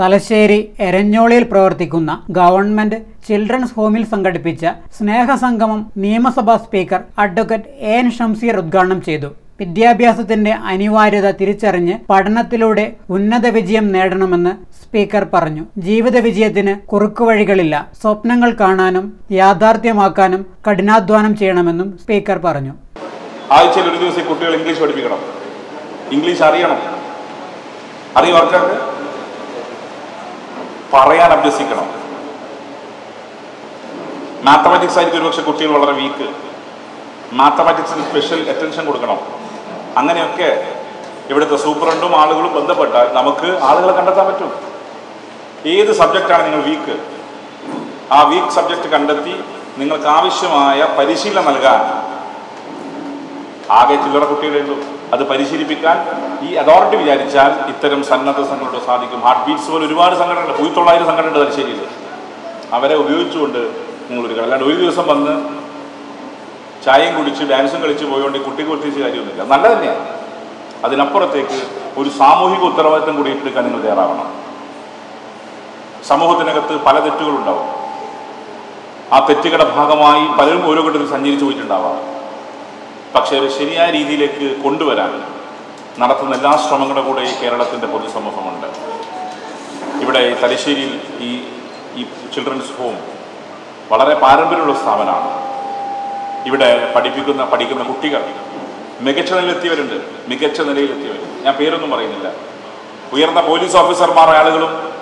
തലശ്ശേരി എരഞ്ഞോളിയിൽ പ്രവർത്തിക്കുന്ന government children's ഹോമിൽ സംഘടിപ്പിച്ച സ്നേഹസംഗമം നിയമസഭാ സ്പീക്കർ അഡ്വക്കേറ്റ് എൻ ഷംസീർ ഉദ്ഘാടനം ചെയ്തു. വിദ്യാഭ്യാസത്തിന്റെ അനിവാര്യത തിരിച്ചറിഞ്ഞ് പഠനത്തിലൂടെ ഉന്നത വിജയം നേടണമെന്ന് സ്പീക്കർ പറഞ്ഞു. ജീവിത വിജയത്തിന് കുറുക്കുവഴികളില്ല. സ്വപ്നങ്ങൾ കാണാനും യാഥാർത്ഥ്യമാക്കാനും കഠിനാധ്വാനം ചെയ്യണമെന്നും സ്പീക്കർ പറഞ്ഞു. ആഴ്ചയിൽ ഒരു ദിവസം കുട്ടികൾ ഇംഗ്ലീഷ് പഠിപ്പിക്കണം. ഇംഗ്ലീഷ് അറിയണം. അറിയും ആൾക്കാർക്ക് പറയാൻ അഭ്യസിക്കണം. മാത്തമാറ്റിക്സ് ആയിരിക്കും ഒരുപക്ഷെ കുട്ടികൾ വളരെ വീക്ക് മാത്തമാറ്റിക്സിന് സ്പെഷ്യൽ അറ്റൻഷൻ കൊടുക്കണം. അങ്ങനെയൊക്കെ ഇവിടുത്തെ സൂപ്രണ്ടും ആളുകളും ബന്ധപ്പെട്ടാൽ നമുക്ക് ആളുകളെ കണ്ടെത്താൻ പറ്റും. ഏത് സബ്ജക്റ്റാണ് നിങ്ങൾ വീക്ക് ആ വീക്ക് സബ്ജക്റ്റ് കണ്ടെത്തി നിങ്ങൾക്ക് ആവശ്യമായ പരിശീലനം നൽകാൻ ആകെ ചില്ലറ കുട്ടികളെ ഉള്ളൂ. അത് പരിശീലിപ്പിക്കാൻ ഈ അതോറിറ്റി വിചാരിച്ചാൽ ഇത്തരം സന്നദ്ധ സംഘടനകൾ സാധിക്കും. ഹാർട്ട് ബീറ്റ്സ് പോലെ ഒരുപാട് സംഘടനകൾ പൂത്തൊള്ളായിരം സംഘടനയുണ്ട് തലശ്ശേരിയിൽ. അവരെ ഉപയോഗിച്ചുകൊണ്ട് നിങ്ങൾ ഒരു അല്ലാണ്ട് ഒരു ദിവസം വന്ന് ചായയും കുടിച്ച് ഡാൻസും കളിച്ച് പോയോണ്ട് കുട്ടിക്ക് പ്രത്യേകിച്ച് കാര്യമൊന്നുമില്ല. നല്ല തന്നെയാണ് അതിനപ്പുറത്തേക്ക് ഒരു സാമൂഹിക ഉത്തരവാദിത്തം കൂടി ഏറ്റെടുക്കാൻ നിങ്ങൾ തയ്യാറാവണം. സമൂഹത്തിനകത്ത് പല തെറ്റുകളുണ്ടാവും. ആ തെറ്റുകളുടെ ഭാഗമായി പലരും ഓരോ ഘട്ടത്തിൽ സഞ്ചരിച്ചു പോയിട്ടുണ്ടാവാം. പക്ഷേ അത് ശരിയായ രീതിയിലേക്ക് കൊണ്ടുവരാൻ നടത്തുന്ന എല്ലാ ശ്രമങ്ങളുടെ കൂടെ ഈ കേരളത്തിന്റെ പൊതുസമൂഹമുണ്ട്. ഇവിടെ തലശ്ശേരിയിൽ ഈ ഈ ചിൽഡ്രൻസ് ഹോം വളരെ പാരമ്പര്യമുള്ള സ്ഥാപനമാണ്. ഇവിടെ പഠിപ്പിക്കുന്ന പഠിക്കുന്ന കുട്ടികൾ മികച്ച നിലയിലെത്തിയവരുണ്ട് മികച്ച നിലയിലെത്തിയവരുണ്ട്. ഞാൻ പേരൊന്നും പറയുന്നില്ല. ഉയർന്ന പോലീസ് ഓഫീസർമാർ ആളുകളും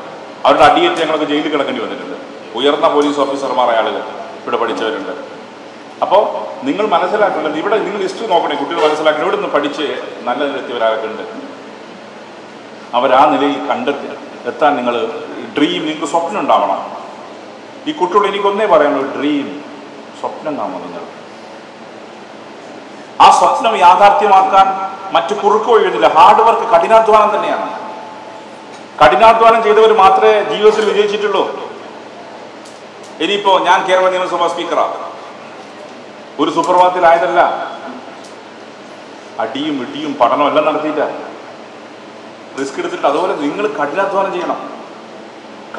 അവരുടെ അടിയേറ്റ് ഞങ്ങൾക്ക് ജയിലിൽ കിടക്കേണ്ടി വന്നിട്ടുണ്ട്. ഉയർന്ന പോലീസ് ഓഫീസർമാർ ആളുകൾ ഇവിടെ പഠിച്ചവരുണ്ട്. അപ്പോൾ നിങ്ങൾ മനസ്സിലാക്കേണ്ടത് ഇവിടെ നിങ്ങൾ ഹിസ്റ്ററി നോക്കണേ. കുട്ടികൾ മനസ്സിലാക്കണം. ഇവിടെ നിന്ന് പഠിച്ച് നല്ല നിലത്തിയവരൊക്കെ ഉണ്ട് അവർ ആ നിലയിൽ കണ്ടെത്തി എത്താൻ നിങ്ങൾ ഡ്രീം നിങ്ങൾക്ക് സ്വപ്നം ഉണ്ടാവണം. ഈ കുട്ടികൾ എനിക്കൊന്നേ പറയാനുള്ളൂ ഡ്രീം സ്വപ്നം കാണണം നിങ്ങൾ. ആ സ്വപ്നം യാഥാർത്ഥ്യമാക്കാൻ മറ്റു കുറുക്കോ എഴുതില്ല. ഹാർഡ് വർക്ക് കഠിനാധ്വാനം തന്നെയാണ്. കഠിനാധ്വാനം ചെയ്തവർ മാത്രമേ ജീവിതത്തിൽ വിജയിച്ചിട്ടുള്ളൂ. ഇനിയിപ്പോ ഞാൻ കേരള നിയമസഭാ സ്പീക്കറാണ് ഒരു സുപ്രഭാതത്തിലായതല്ല. അടിയും ഇടിയും പഠനം എല്ലാം നടത്തിയിട്ട്. റിസ്ക് എടുത്തിട്ട് അതുപോലെ നിങ്ങൾ കഠിനാധ്വാനം ചെയ്യണം.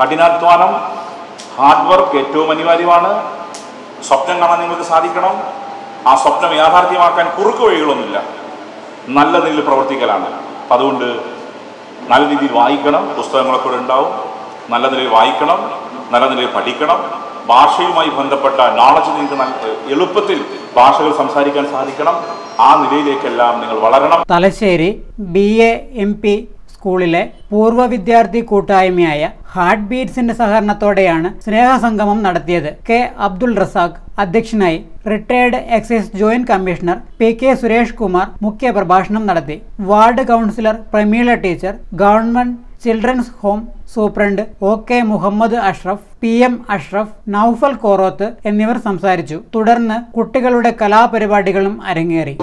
കഠിനാധ്വാനം ഹാർഡ് വർക്ക് ഏറ്റവും അനിവാര്യമാണ്. സ്വപ്നം കാണാൻ നിങ്ങൾക്ക് സാധിക്കണം. ആ സ്വപ്നം യാഥാർത്ഥ്യമാക്കാൻ കുറുക്ക് വഴികളൊന്നുമില്ല. നല്ല രീതിയിൽ പ്രവർത്തിക്കലാണ്. അതുകൊണ്ട് നല്ല രീതിയിൽ വായിക്കണം. പുസ്തകങ്ങളൊക്കെ ഉണ്ടാവും. നല്ല നിലയിൽ വായിക്കണം. നല്ല നിലയിൽ പഠിക്കണം. ഭാഷയുമായി ബന്ധപ്പെട്ട നോളജ് നിങ്ങൾക്ക് എളുപ്പത്തിൽ ഭാഷകൾ സംസാരിക്കാൻ സാധിക്കണം. ആ നിലയിലേക്കെല്ലാം നിങ്ങൾ വളരണം. Thalassery B A M P സ്കൂളിലെ പൂർവ വിദ്യാർത്ഥി കൂട്ടായ്മയായ ഹാർട്ട് ബീറ്റ്സിന്റെ സഹകരണത്തോടെയാണ് സ്നേഹസംഗമം നടത്തിയത്. കെ അബ്ദുൾ റസാഖ് അധ്യക്ഷനായി retired excise joint commissioner P K Suresh Kumar മുഖ്യ പ്രഭാഷണം നടത്തി. Ward councillor Prameela teacher government children's home superintendent O K Muhammad Ashraf P M Ashraf Naufal Koroth എന്നിവർ സംസാരിച്ചു. തുടർന്ന് കുട്ടികളുടെ കലാപരിപാടികളും അരങ്ങേറി.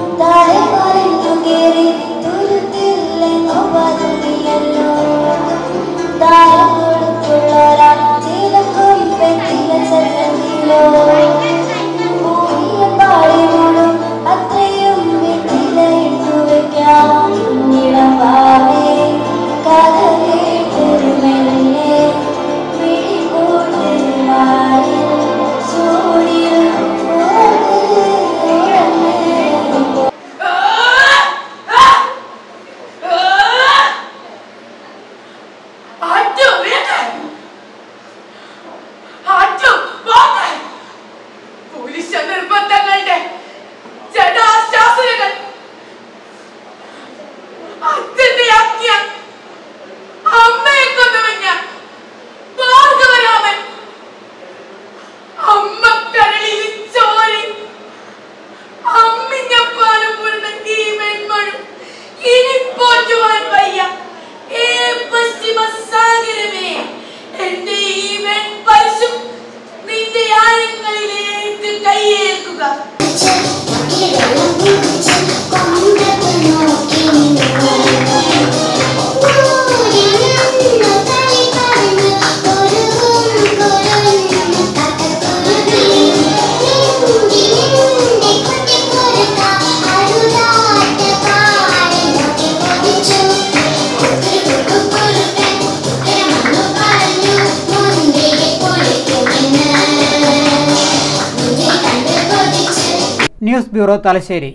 каир туга. News bureau Thalassery